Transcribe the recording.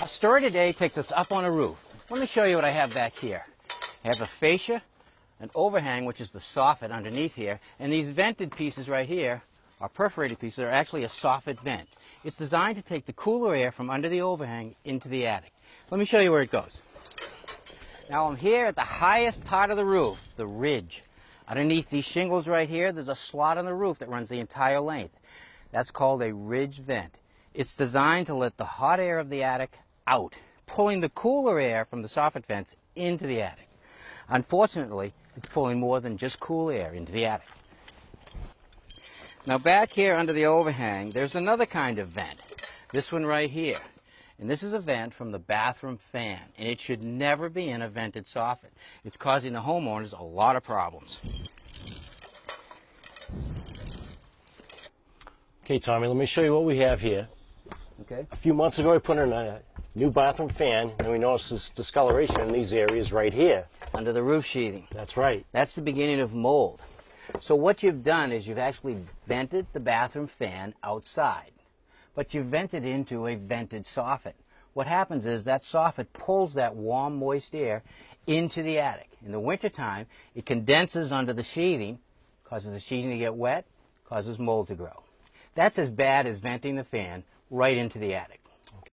Our story today takes us up on a roof. Let me show you what I have back here. I have a fascia, an overhang, which is the soffit underneath here, and these vented pieces right here are perforated pieces are actually a soffit vent. It's designed to take the cooler air from under the overhang into the attic. Let me show you where it goes. Now I'm here at the highest part of the roof, the ridge. Underneath these shingles right here, there's a slot on the roof that runs the entire length. That's called a ridge vent. It's designed to let the hot air of the attic out, pulling the cooler air from the soffit vents into the attic. Unfortunately, it's pulling more than just cool air into the attic. Now back here under the overhang, there's another kind of vent. This one right here. And this is a vent from the bathroom fan, and it should never be in a vented soffit. It's causing the homeowners a lot of problems. Okay, Tommy, let me show you what we have here. Okay. A few months ago, I put in a new bathroom fan, and we noticed this discoloration in these areas right here. Under the roof sheathing. That's right. That's the beginning of mold. So what you've done is you've actually vented the bathroom fan outside, but you've vented into a vented soffit. What happens is that soffit pulls that warm, moist air into the attic. In the wintertime, it condenses under the sheathing, causes the sheathing to get wet, causes mold to grow. That's as bad as venting the fan right into the attic.